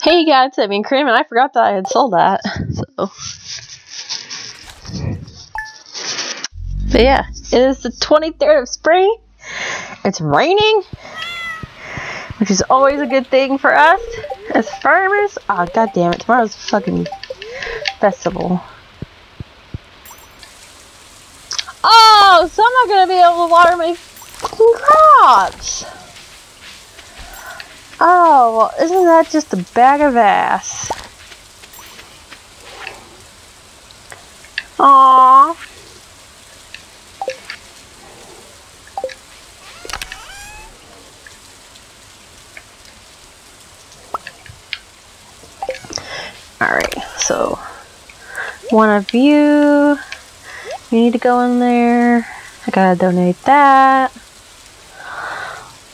Hey guys, I mean cream, and I forgot that I had sold that. So, but yeah, it is the 23rd of spring. It's raining, which is always a good thing for us as farmers. Ah, oh god damn it! Tomorrow's fucking festival. Oh, so I'm not gonna be able to water my fucking crops. Oh, well, isn't that just a bag of ass? Aww. Alright, so one of you, you need to go in there. I gotta donate that.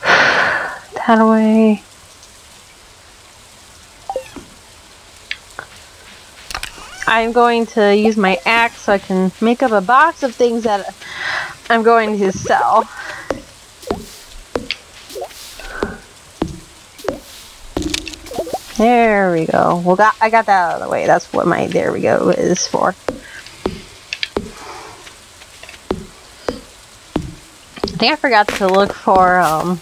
That away. I'm going to use my axe so I can make up a box of things that I'm going to sell. There we go. Well, got I got that out of the way. That's what my there we go is for. I think I forgot to look for um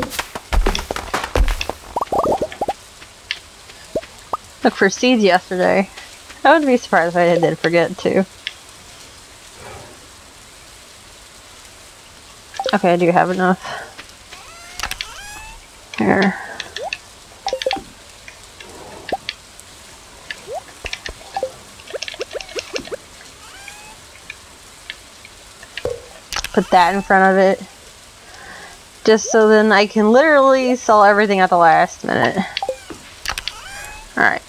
look for seeds yesterday. I wouldn't be surprised if I did forget to. Okay, I do have enough. Here. Put that in front of it. Just so then I can literally sell everything at the last minute. Alright.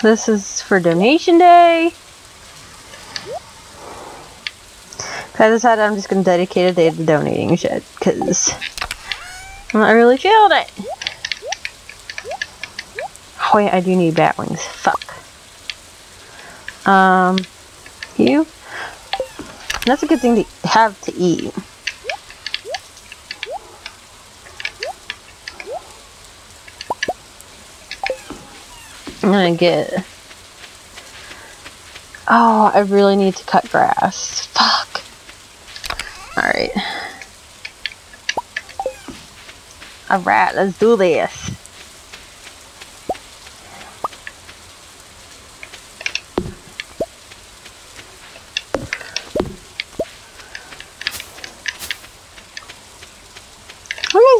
This is for donation day. I decided I'm just to dedicate a day to donating shit, because I'm not really feeling it. Oh wait, I do need bat wings. Fuck. Um, you? That's a good thing to have to eat. I'm gonna get. Oh, I really need to cut grass. Fuck. Alright. Alright, let's do this.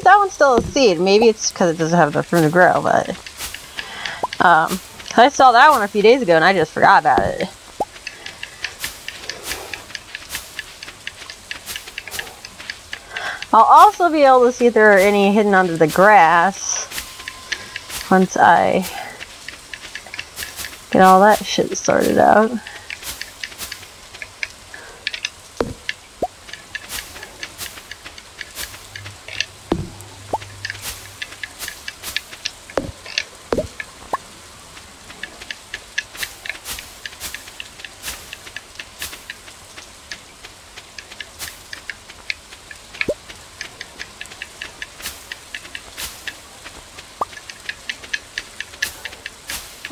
That one still a seed? Maybe it's because it doesn't have enough room to grow, but... Um, I saw that one a few days ago and I just forgot about it. I'll also be able to see if there are any hidden under the grass once I get all that shit sorted out.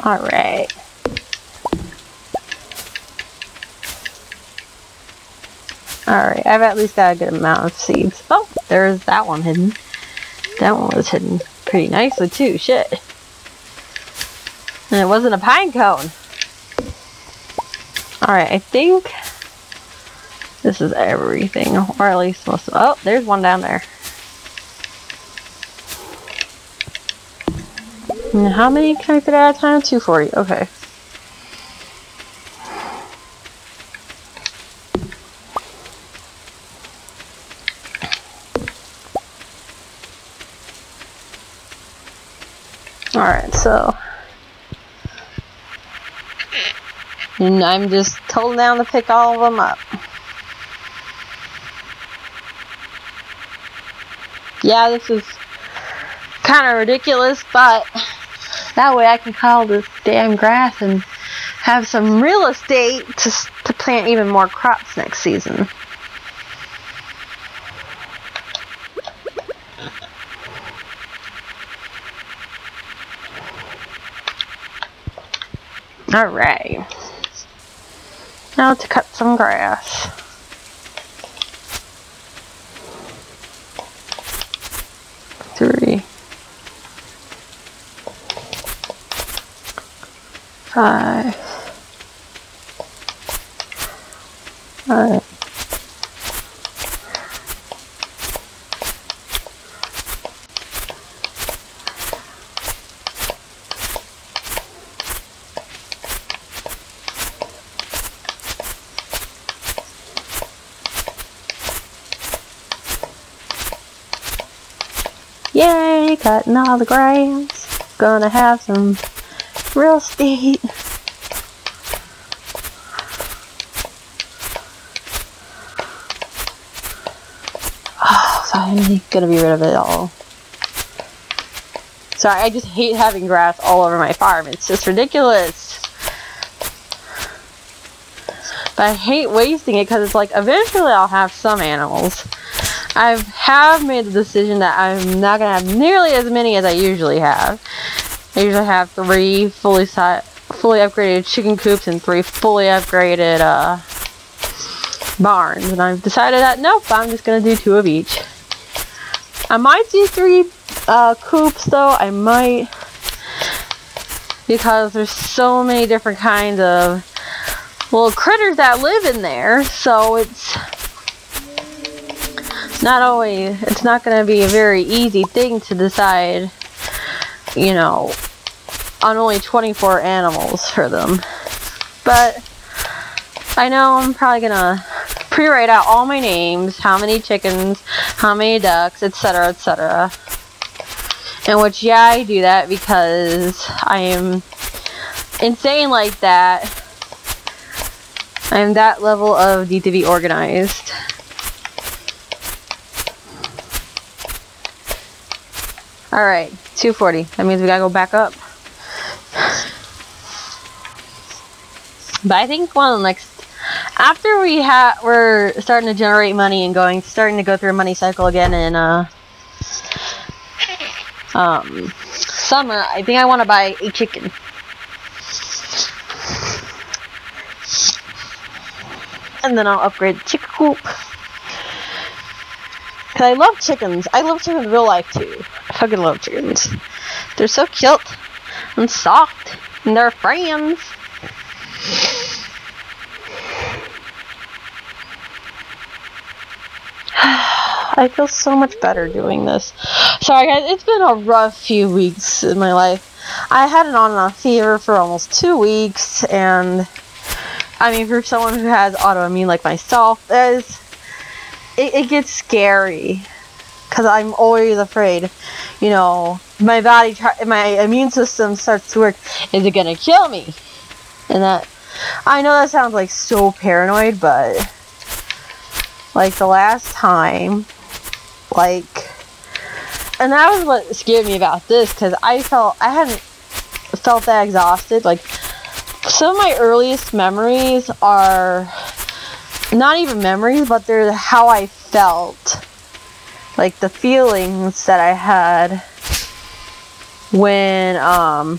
Alright. Alright, I've at least got a good amount of seeds. Oh, there's that one hidden. That one was hidden pretty nicely too, shit. And it wasn't a pine cone. Alright, I think this is everything, or at least most of Oh, there's one down there. And how many can I fit at a time? 240. Okay. Alright, so. And I'm just holding down to pick all of them up. Yeah, this is kind of ridiculous, but that way I can call this damn grass and have some real estate to, to plant even more crops next season. Alright. Now to cut some grass. Three. Five. Alright. Yay, cutting all the grass. Gonna have some real estate. Oh, I'm gonna be rid of it all. Sorry, I just hate having grass all over my farm. It's just ridiculous. But I hate wasting it because it's like eventually I'll have some animals. I have made the decision that I'm not going to have nearly as many as I usually have. I usually have three fully fully upgraded chicken coops and three fully upgraded uh, barns. And I've decided that nope, I'm just going to do two of each. I might do three uh, coops though. I might because there's so many different kinds of little critters that live in there. So it's not always, it's not going to be a very easy thing to decide, you know, on only 24 animals for them. But I know I'm probably to pre-write out all my names, how many chickens, how many ducks, etc., etc. And which, yeah, I do that because I am insane like that. I am that level of need to be organized. Alright, 240. That means we gotta go back up. But I think one of the next after we have we're starting to generate money and going starting to go through a money cycle again in uh um summer, I think I want to buy a chicken. And then I'll upgrade the chicken coop. Cause I love chickens. I love chickens in real life too. I fucking love chickens. They're so cute and soft, and they're friends. I feel so much better doing this. Sorry guys, it's been a rough few weeks in my life. I had an on and off fever for almost two weeks, and I mean, for someone who has autoimmune like myself, is it, it gets scary because I'm always afraid. You know, my body, my immune system starts to work. Is it gonna kill me? And that, I know that sounds like so paranoid, but like the last time, like, and that was what scared me about this because I felt I hadn't felt that exhausted. Like, some of my earliest memories are not even memories, but they're how I felt. Like the feelings that I had when um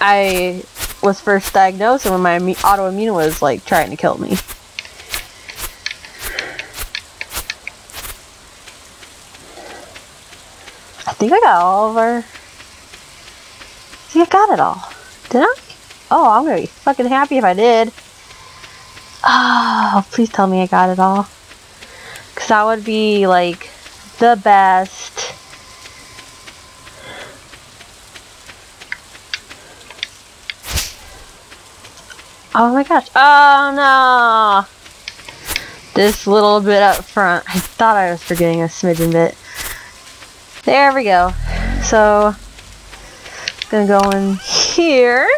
I was first diagnosed and when my autoimmune was like trying to kill me. Think I got all of our. I think I got it all. Did I? Oh, I'm gonna be fucking happy if I did. Oh, please tell me I got it all. Because that would be, like, the best. Oh my gosh. Oh no! This little bit up front. I thought I was forgetting a smidgen bit. There we go. So, gonna go in here.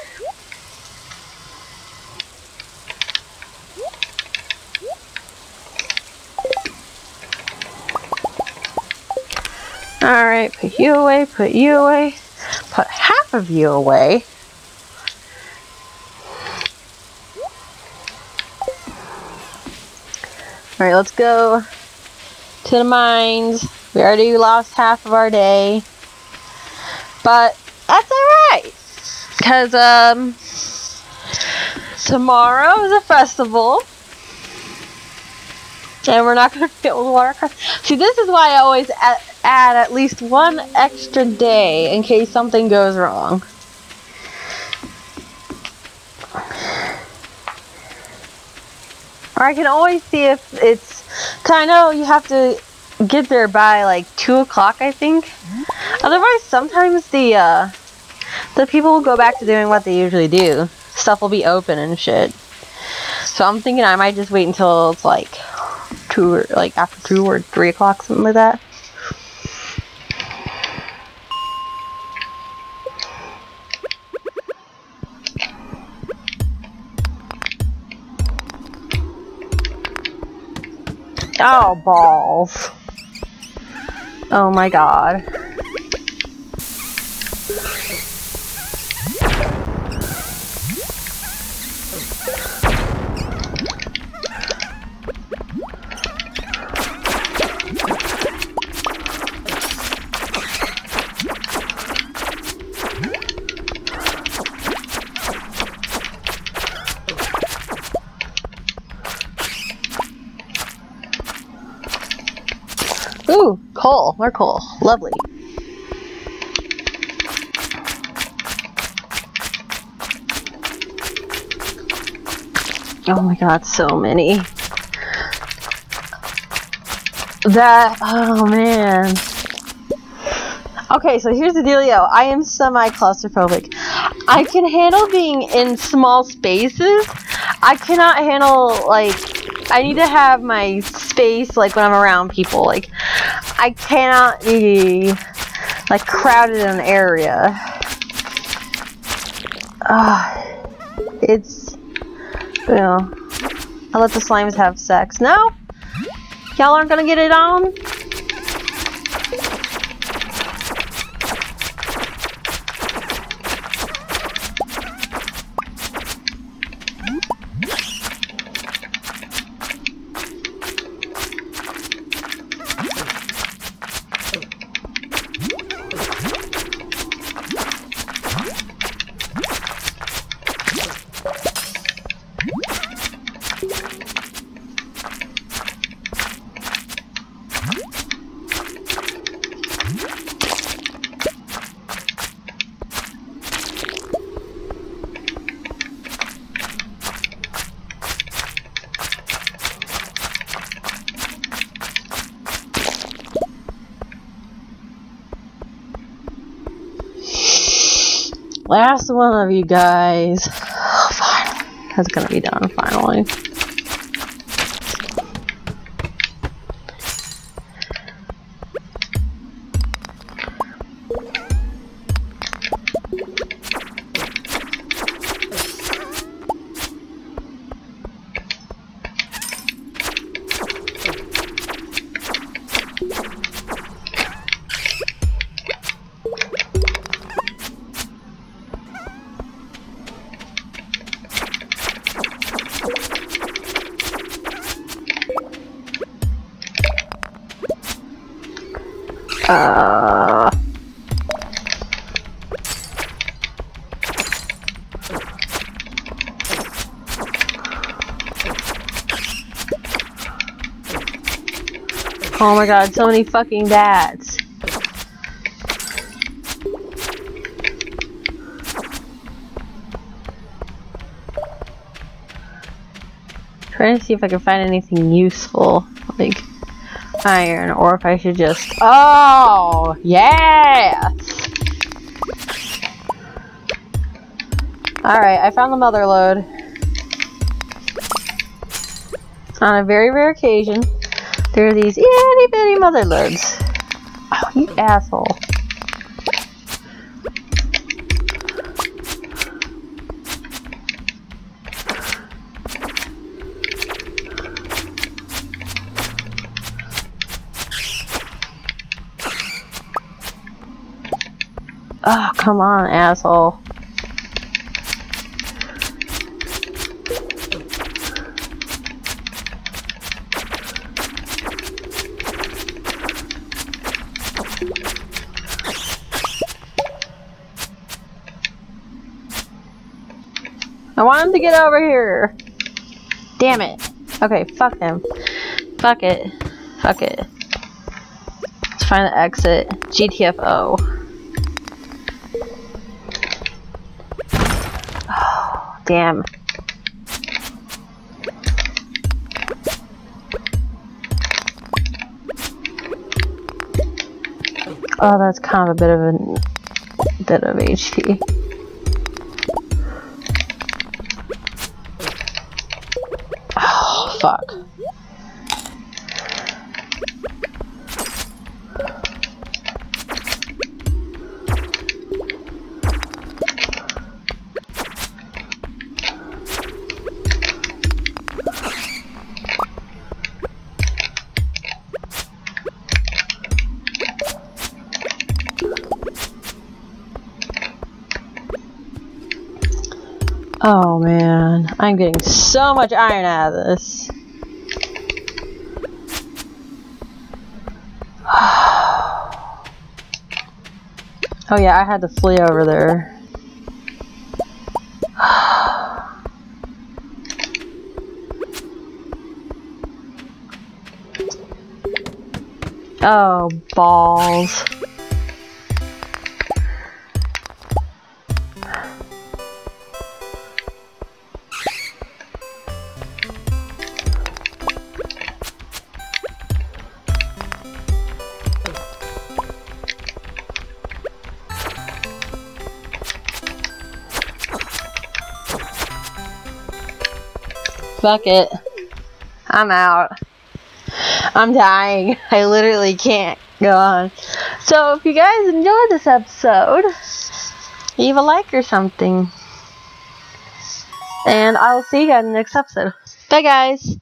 Alright, put you away, put you away, put half of you away. Alright, let's go to the mines. We already lost half of our day. But that's alright. Because, um, tomorrow is a festival. And we're not going to fit with watercraft. See, this is why I always add, add at least one extra day in case something goes wrong. Or I can always see if it's... Cause I know you have to get there by like 2 o'clock, I think. Otherwise, sometimes the, uh, the people will go back to doing what they usually do. Stuff will be open and shit. So I'm thinking I might just wait until it's like 2 or like after 2 or 3 o'clock, something like that. Oh, balls. Oh my god. More coal. Lovely. Oh my god, so many. That, oh man. Okay, so here's the dealio. I am semi-claustrophobic. I can handle being in small spaces. I cannot handle, like, I need to have my space, like, when I'm around people. Like, I cannot be, like, crowded in an area. Uh, it's, you know, I let the slimes have sex. No? Y'all aren't gonna get it on? Last one of you guys. Oh, fine. That's gonna be done finally. Uh... Oh my god, so many fucking bats. Trying to see if I can find anything useful. Like iron or if I should just... Oh! Yes! Alright, I found the mother lode. On a very rare occasion, there are these itty bitty mother lodes. Oh, you asshole. Oh, come on, asshole. I want him to get over here. Damn it. Okay, fuck him. Fuck it. Fuck it. Let's find the exit. GTFO. Damn. Oh, that's kind of a bit of a bit of HT. Oh, fuck. Oh man, I'm getting so much iron out of this. Oh yeah, I had to flee over there. Oh, balls. Fuck it. I'm out. I'm dying. I literally can't go on. So if you guys enjoyed this episode, leave a like or something. And I'll see you guys in the next episode. Bye guys.